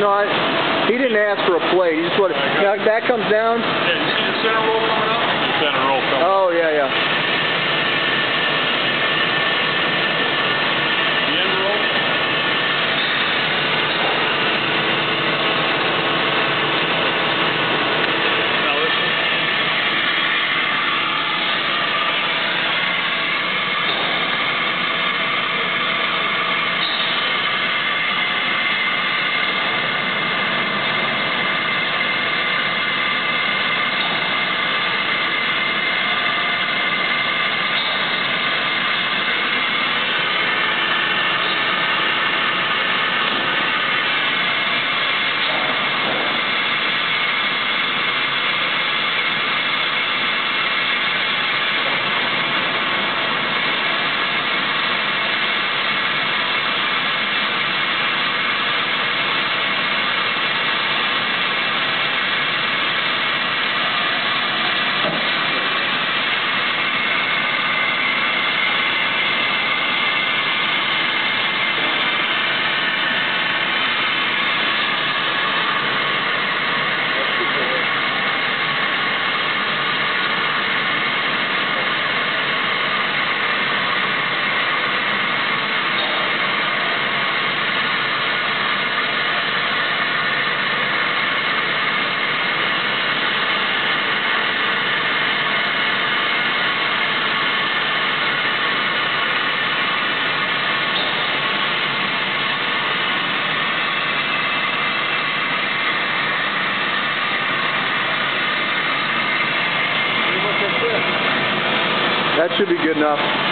No, I, he didn't ask for a plate. He just wanted. Now that comes down. Yeah, you see the center roll coming up. That should be good enough.